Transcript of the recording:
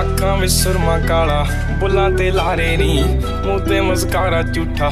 ਅੱਖਾਂ ਵਿੱਚ ਸੁਰਮਾ ਕਾਲਾ ਬੁੱਲਾਂ ਤੇ ਲਾਰੇ ਨੀ ਮੂੰਹ ਤੇ ਮਸਕਾਰਾ ਝੂਠਾ